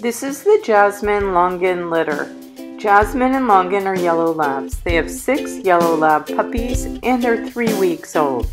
This is the Jasmine Longan litter. Jasmine and Longan are yellow labs. They have six yellow lab puppies and they're three weeks old.